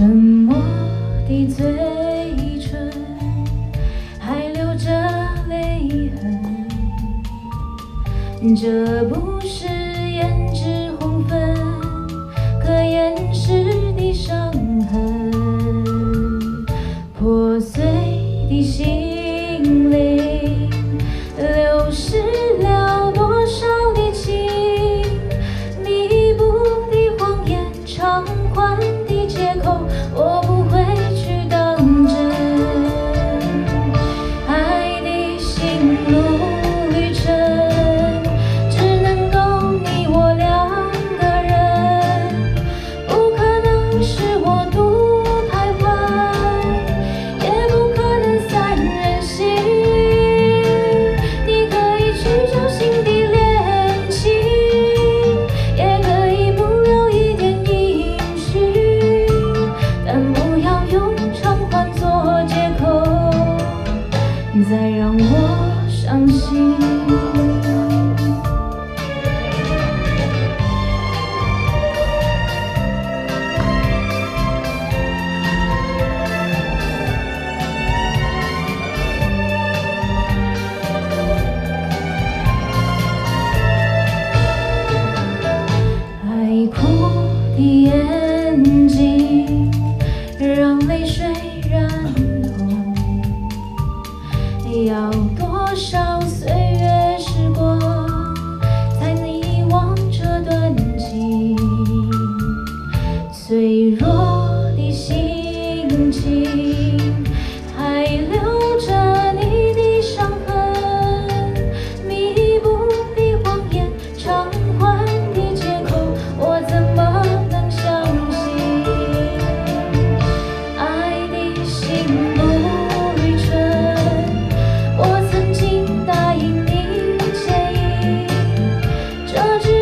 沉默的嘴唇还留着泪痕，这不是胭脂红粉可掩饰的伤痕，破碎的心我伤心。爱哭的眼睛，让泪水要多少岁月时光，才能遗忘这段情？脆弱的心情，Don't you.